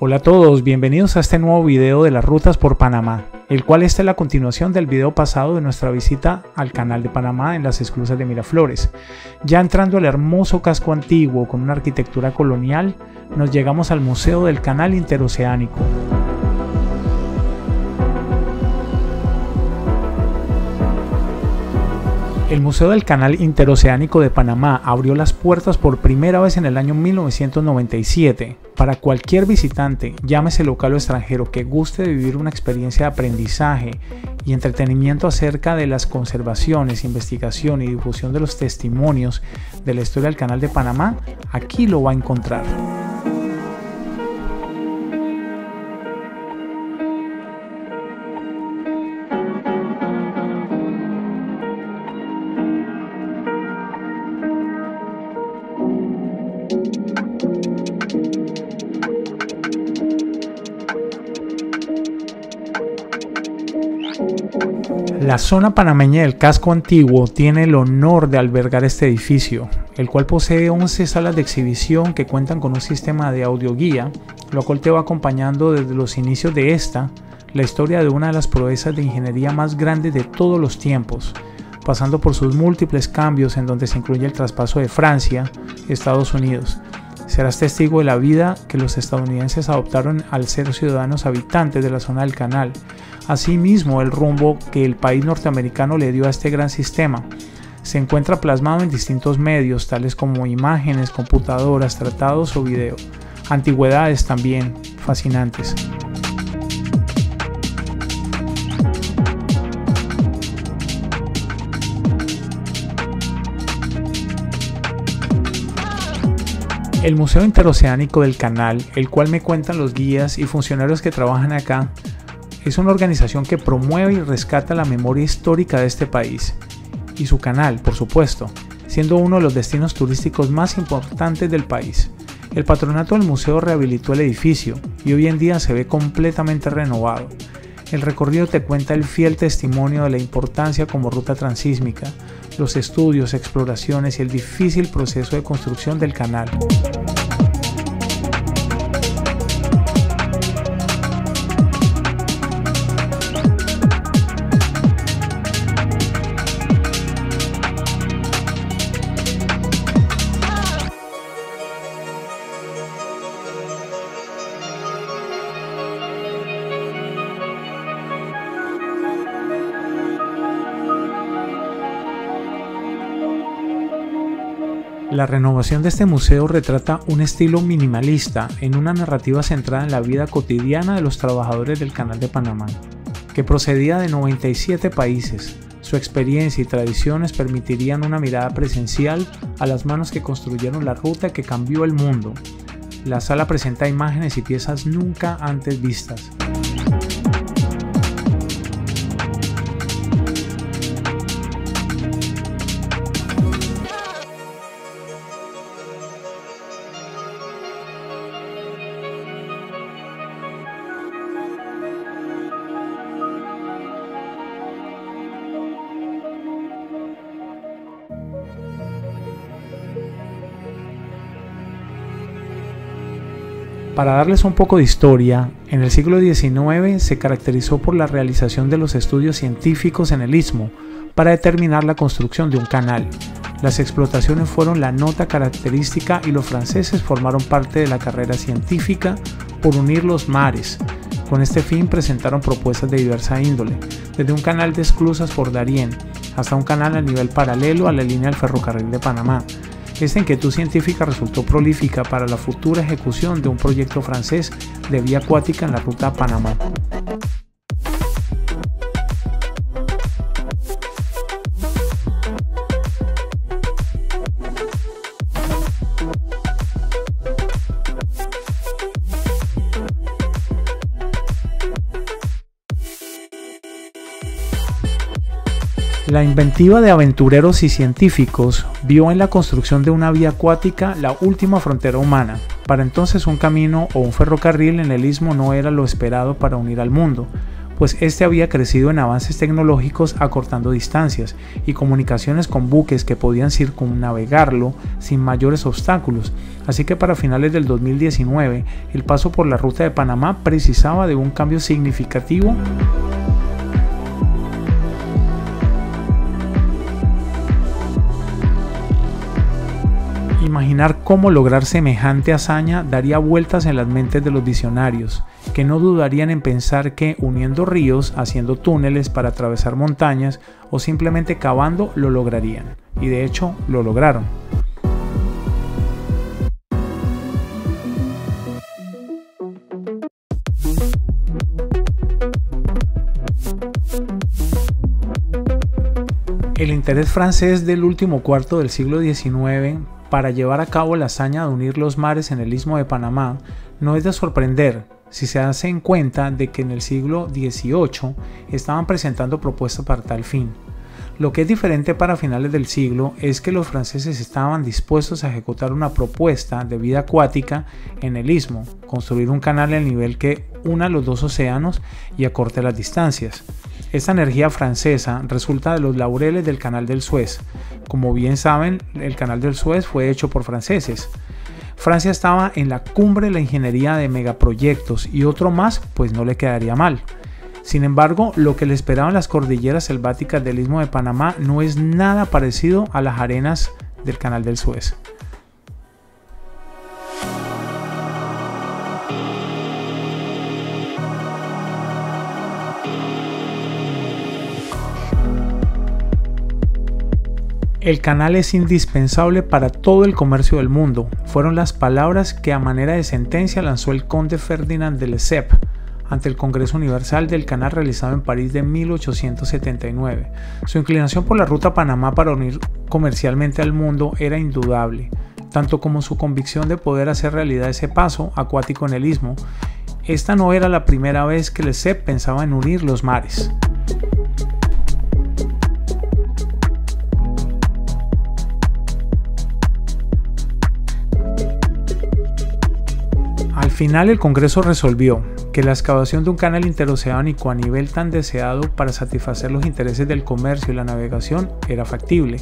Hola a todos, bienvenidos a este nuevo video de las rutas por Panamá, el cual está es la continuación del video pasado de nuestra visita al canal de Panamá en las esclusas de Miraflores. Ya entrando al hermoso casco antiguo con una arquitectura colonial, nos llegamos al Museo del Canal Interoceánico. El Museo del Canal Interoceánico de Panamá abrió las puertas por primera vez en el año 1997 para cualquier visitante, llámese local o extranjero, que guste de vivir una experiencia de aprendizaje y entretenimiento acerca de las conservaciones, investigación y difusión de los testimonios de la historia del Canal de Panamá, aquí lo va a encontrar. Zona panameña del casco antiguo tiene el honor de albergar este edificio, el cual posee 11 salas de exhibición que cuentan con un sistema de audioguía, lo cual te va acompañando desde los inicios de esta, la historia de una de las proezas de ingeniería más grandes de todos los tiempos, pasando por sus múltiples cambios en donde se incluye el traspaso de Francia, Estados Unidos. Serás testigo de la vida que los estadounidenses adoptaron al ser ciudadanos habitantes de la zona del canal, Asimismo, el rumbo que el país norteamericano le dio a este gran sistema se encuentra plasmado en distintos medios, tales como imágenes, computadoras, tratados o video. Antigüedades también fascinantes. El Museo Interoceánico del Canal, el cual me cuentan los guías y funcionarios que trabajan acá, es una organización que promueve y rescata la memoria histórica de este país y su canal, por supuesto, siendo uno de los destinos turísticos más importantes del país. El patronato del museo rehabilitó el edificio y hoy en día se ve completamente renovado. El recorrido te cuenta el fiel testimonio de la importancia como ruta transísmica, los estudios, exploraciones y el difícil proceso de construcción del canal. La renovación de este museo retrata un estilo minimalista en una narrativa centrada en la vida cotidiana de los trabajadores del Canal de Panamá, que procedía de 97 países. Su experiencia y tradiciones permitirían una mirada presencial a las manos que construyeron la ruta que cambió el mundo. La sala presenta imágenes y piezas nunca antes vistas. Para darles un poco de historia, en el siglo XIX se caracterizó por la realización de los estudios científicos en el istmo para determinar la construcción de un canal. Las explotaciones fueron la nota característica y los franceses formaron parte de la carrera científica por unir los mares. Con este fin presentaron propuestas de diversa índole, desde un canal de esclusas por Darien hasta un canal a nivel paralelo a la línea del ferrocarril de Panamá, esta inquietud científica resultó prolífica para la futura ejecución de un proyecto francés de vía acuática en la ruta Panamá. La inventiva de aventureros y científicos vio en la construcción de una vía acuática la última frontera humana. Para entonces un camino o un ferrocarril en el istmo no era lo esperado para unir al mundo, pues este había crecido en avances tecnológicos acortando distancias y comunicaciones con buques que podían circunnavegarlo sin mayores obstáculos, así que para finales del 2019 el paso por la ruta de Panamá precisaba de un cambio significativo Imaginar cómo lograr semejante hazaña daría vueltas en las mentes de los visionarios, que no dudarían en pensar que uniendo ríos, haciendo túneles para atravesar montañas o simplemente cavando lo lograrían. Y de hecho lo lograron. El interés francés del último cuarto del siglo XIX para llevar a cabo la hazaña de unir los mares en el istmo de Panamá no es de sorprender si se hace en cuenta de que en el siglo XVIII estaban presentando propuestas para tal fin. Lo que es diferente para finales del siglo es que los franceses estaban dispuestos a ejecutar una propuesta de vida acuática en el istmo, construir un canal al nivel que una los dos océanos y acorte las distancias. Esta energía francesa resulta de los laureles del Canal del Suez. Como bien saben, el Canal del Suez fue hecho por franceses. Francia estaba en la cumbre de la ingeniería de megaproyectos y otro más pues no le quedaría mal. Sin embargo, lo que le esperaban las cordilleras selváticas del Istmo de Panamá no es nada parecido a las arenas del Canal del Suez. El canal es indispensable para todo el comercio del mundo, fueron las palabras que a manera de sentencia lanzó el conde Ferdinand de Lesseps ante el Congreso Universal del Canal realizado en París de 1879. Su inclinación por la ruta Panamá para unir comercialmente al mundo era indudable, tanto como su convicción de poder hacer realidad ese paso acuático en el istmo. Esta no era la primera vez que Lesseps pensaba en unir los mares. Final el Congreso resolvió que la excavación de un canal interoceánico a nivel tan deseado para satisfacer los intereses del comercio y la navegación era factible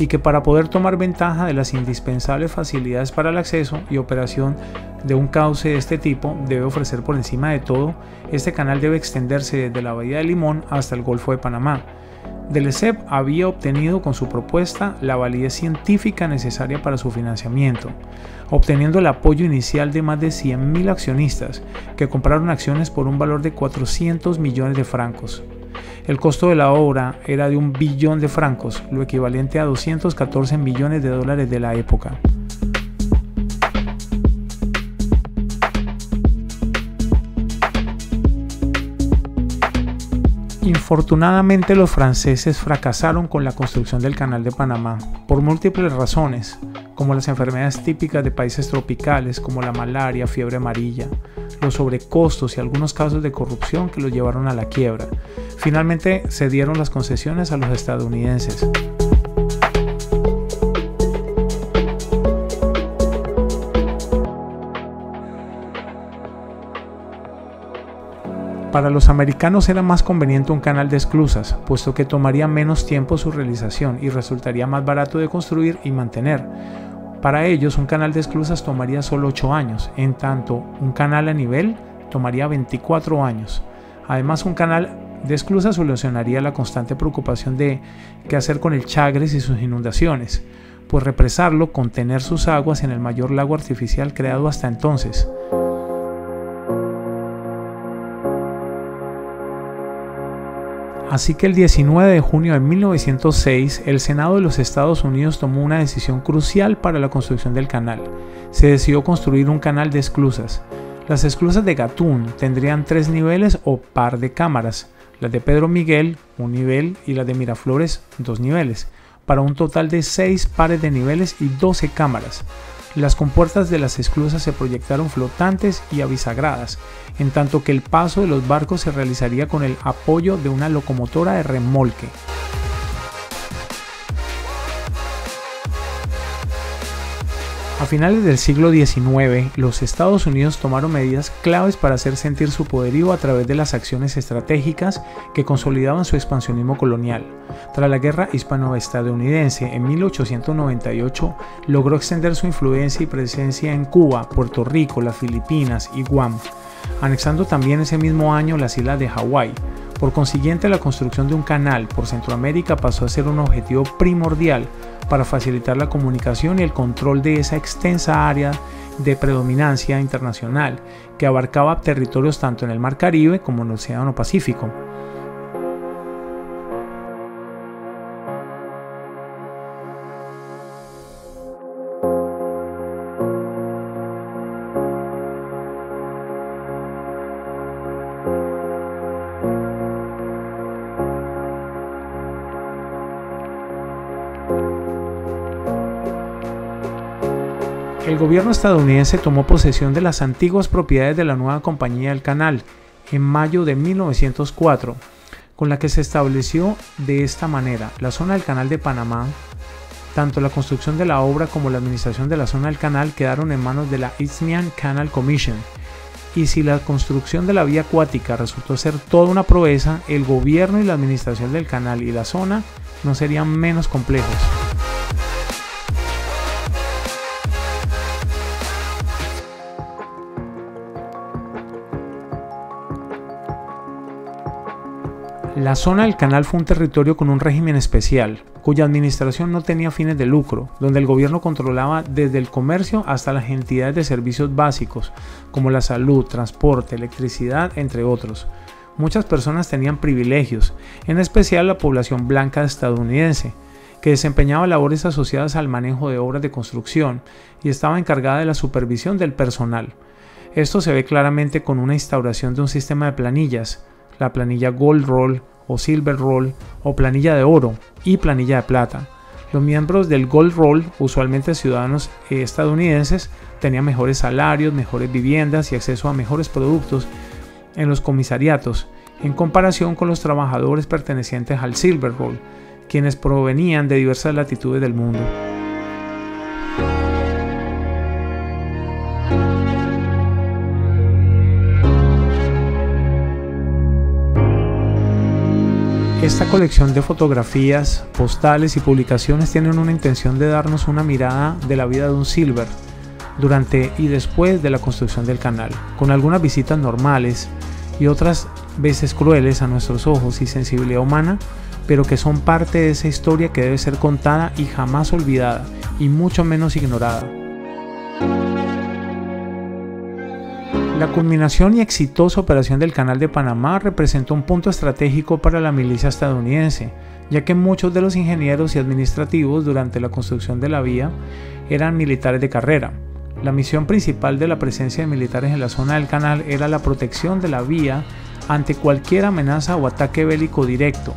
y que para poder tomar ventaja de las indispensables facilidades para el acceso y operación de un cauce de este tipo debe ofrecer por encima de todo, este canal debe extenderse desde la Bahía de Limón hasta el Golfo de Panamá Delesep había obtenido con su propuesta la validez científica necesaria para su financiamiento, obteniendo el apoyo inicial de más de 100.000 accionistas que compraron acciones por un valor de 400 millones de francos. El costo de la obra era de un billón de francos, lo equivalente a 214 millones de dólares de la época. Infortunadamente los franceses fracasaron con la construcción del Canal de Panamá por múltiples razones, como las enfermedades típicas de países tropicales como la malaria, fiebre amarilla, los sobrecostos y algunos casos de corrupción que los llevaron a la quiebra. Finalmente se dieron las concesiones a los estadounidenses. Para los americanos era más conveniente un canal de esclusas, puesto que tomaría menos tiempo su realización y resultaría más barato de construir y mantener. Para ellos un canal de esclusas tomaría solo 8 años, en tanto un canal a nivel tomaría 24 años. Además un canal de esclusas solucionaría la constante preocupación de qué hacer con el Chagres y sus inundaciones, pues represarlo, contener sus aguas en el mayor lago artificial creado hasta entonces. Así que el 19 de junio de 1906, el Senado de los Estados Unidos tomó una decisión crucial para la construcción del canal. Se decidió construir un canal de esclusas. Las esclusas de Gatún tendrían tres niveles o par de cámaras, las de Pedro Miguel, un nivel, y las de Miraflores, dos niveles, para un total de seis pares de niveles y 12 cámaras. Las compuertas de las esclusas se proyectaron flotantes y avisagradas, en tanto que el paso de los barcos se realizaría con el apoyo de una locomotora de remolque. A finales del siglo XIX, los Estados Unidos tomaron medidas claves para hacer sentir su poderío a través de las acciones estratégicas que consolidaban su expansionismo colonial. Tras la guerra hispano-estadounidense, en 1898 logró extender su influencia y presencia en Cuba, Puerto Rico, las Filipinas y Guam, anexando también ese mismo año las islas de Hawái. Por consiguiente, la construcción de un canal por Centroamérica pasó a ser un objetivo primordial para facilitar la comunicación y el control de esa extensa área de predominancia internacional que abarcaba territorios tanto en el Mar Caribe como en el Océano Pacífico. Gobierno estadounidense tomó posesión de las antiguas propiedades de la nueva compañía del canal en mayo de 1904, con la que se estableció de esta manera la zona del canal de Panamá. Tanto la construcción de la obra como la administración de la zona del canal quedaron en manos de la Isthmian Canal Commission. Y si la construcción de la vía acuática resultó ser toda una proeza, el gobierno y la administración del canal y la zona no serían menos complejos. La zona del canal fue un territorio con un régimen especial, cuya administración no tenía fines de lucro, donde el gobierno controlaba desde el comercio hasta las entidades de servicios básicos, como la salud, transporte, electricidad, entre otros. Muchas personas tenían privilegios, en especial la población blanca estadounidense, que desempeñaba labores asociadas al manejo de obras de construcción y estaba encargada de la supervisión del personal. Esto se ve claramente con una instauración de un sistema de planillas, la planilla Gold Roll o Silver Roll o planilla de oro y planilla de plata. Los miembros del Gold Roll, usualmente ciudadanos estadounidenses, tenían mejores salarios, mejores viviendas y acceso a mejores productos en los comisariatos, en comparación con los trabajadores pertenecientes al Silver Roll, quienes provenían de diversas latitudes del mundo. Esta colección de fotografías, postales y publicaciones tienen una intención de darnos una mirada de la vida de un Silver durante y después de la construcción del canal, con algunas visitas normales y otras veces crueles a nuestros ojos y sensibilidad humana, pero que son parte de esa historia que debe ser contada y jamás olvidada, y mucho menos ignorada. La culminación y exitosa operación del Canal de Panamá representó un punto estratégico para la milicia estadounidense, ya que muchos de los ingenieros y administrativos durante la construcción de la vía eran militares de carrera. La misión principal de la presencia de militares en la zona del canal era la protección de la vía ante cualquier amenaza o ataque bélico directo.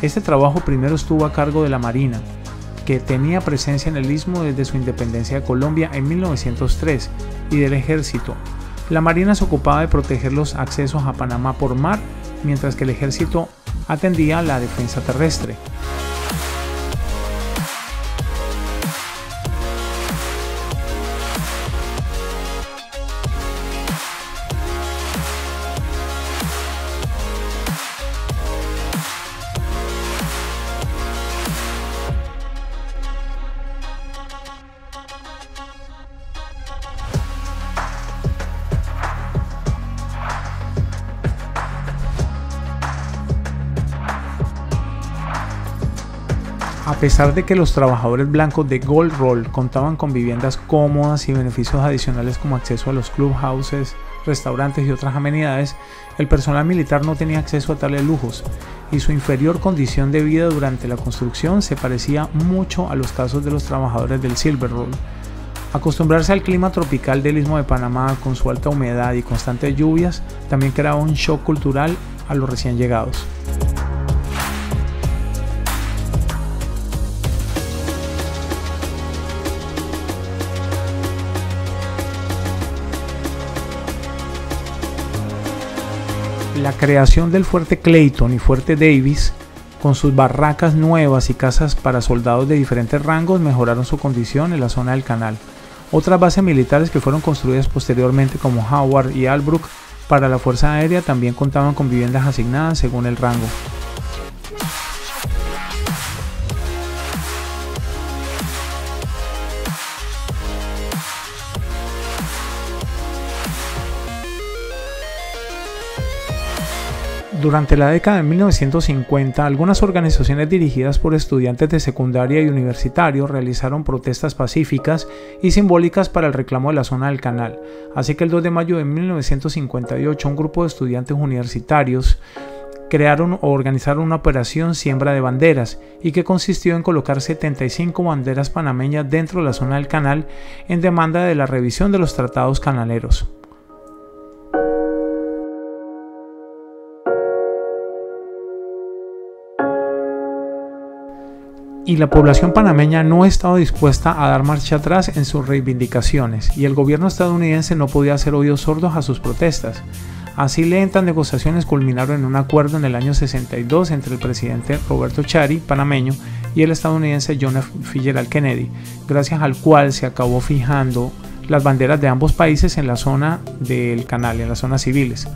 Este trabajo primero estuvo a cargo de la Marina, que tenía presencia en el istmo desde su independencia de Colombia en 1903, y del Ejército, la Marina se ocupaba de proteger los accesos a Panamá por mar, mientras que el ejército atendía la defensa terrestre. A pesar de que los trabajadores blancos de Gold Roll contaban con viviendas cómodas y beneficios adicionales como acceso a los clubhouses, restaurantes y otras amenidades, el personal militar no tenía acceso a tales lujos y su inferior condición de vida durante la construcción se parecía mucho a los casos de los trabajadores del Silver Roll. Acostumbrarse al clima tropical del Istmo de Panamá con su alta humedad y constantes lluvias también creaba un shock cultural a los recién llegados. La creación del fuerte Clayton y fuerte Davis, con sus barracas nuevas y casas para soldados de diferentes rangos, mejoraron su condición en la zona del canal. Otras bases militares que fueron construidas posteriormente como Howard y Albrook para la Fuerza Aérea también contaban con viviendas asignadas según el rango. Durante la década de 1950, algunas organizaciones dirigidas por estudiantes de secundaria y universitario realizaron protestas pacíficas y simbólicas para el reclamo de la zona del canal. Así que el 2 de mayo de 1958 un grupo de estudiantes universitarios crearon o organizaron una operación siembra de banderas y que consistió en colocar 75 banderas panameñas dentro de la zona del canal en demanda de la revisión de los tratados canaleros. Y la población panameña no estaba dispuesta a dar marcha atrás en sus reivindicaciones y el gobierno estadounidense no podía hacer oídos sordos a sus protestas. Así lentas negociaciones culminaron en un acuerdo en el año 62 entre el presidente Roberto Chari, panameño, y el estadounidense John F. Kennedy, gracias al cual se acabó fijando las banderas de ambos países en la zona del canal, en las zonas civiles.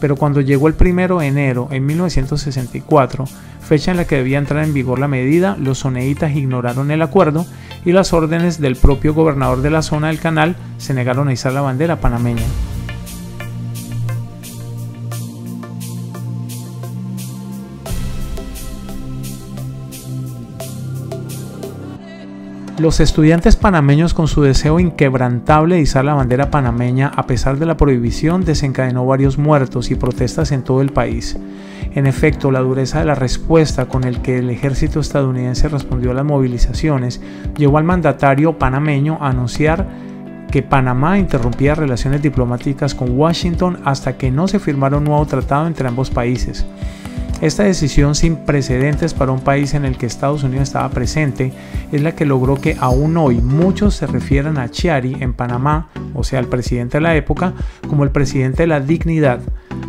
Pero cuando llegó el primero de enero en 1964, fecha en la que debía entrar en vigor la medida, los soneitas ignoraron el acuerdo y las órdenes del propio gobernador de la zona del canal se negaron a izar la bandera panameña. Los estudiantes panameños con su deseo inquebrantable de izar la bandera panameña a pesar de la prohibición desencadenó varios muertos y protestas en todo el país. En efecto, la dureza de la respuesta con el que el ejército estadounidense respondió a las movilizaciones llevó al mandatario panameño a anunciar que Panamá interrumpía relaciones diplomáticas con Washington hasta que no se firmara un nuevo tratado entre ambos países. Esta decisión sin precedentes para un país en el que Estados Unidos estaba presente es la que logró que aún hoy muchos se refieran a Chiari en Panamá, o sea, el presidente de la época, como el presidente de la dignidad,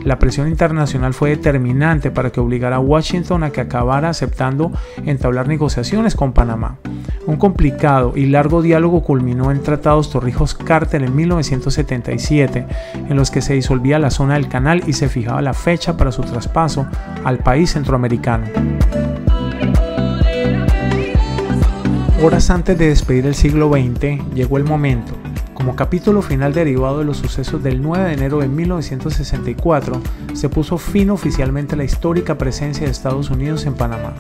la presión internacional fue determinante para que obligara a Washington a que acabara aceptando entablar negociaciones con Panamá. Un complicado y largo diálogo culminó en tratados Torrijos-Carter en 1977, en los que se disolvía la zona del canal y se fijaba la fecha para su traspaso al país centroamericano. Horas antes de despedir el siglo XX, llegó el momento como capítulo final derivado de los sucesos del 9 de enero de 1964, se puso fin oficialmente la histórica presencia de Estados Unidos en Panamá,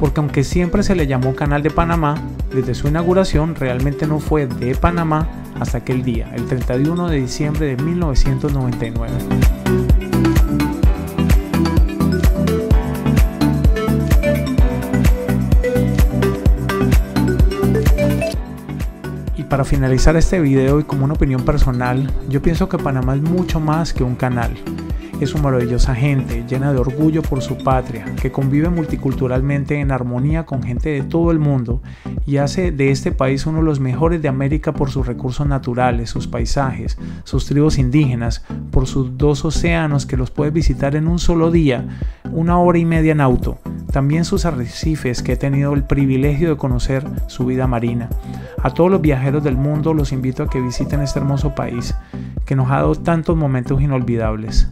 porque aunque siempre se le llamó Canal de Panamá, desde su inauguración realmente no fue de Panamá hasta aquel día, el 31 de diciembre de 1999. Para finalizar este video y como una opinión personal, yo pienso que Panamá es mucho más que un canal. Es una maravillosa gente, llena de orgullo por su patria, que convive multiculturalmente en armonía con gente de todo el mundo y hace de este país uno de los mejores de América por sus recursos naturales, sus paisajes, sus tribus indígenas, por sus dos océanos que los puedes visitar en un solo día, una hora y media en auto, también sus arrecifes que he tenido el privilegio de conocer su vida marina. A todos los viajeros del mundo los invito a que visiten este hermoso país que nos ha dado tantos momentos inolvidables.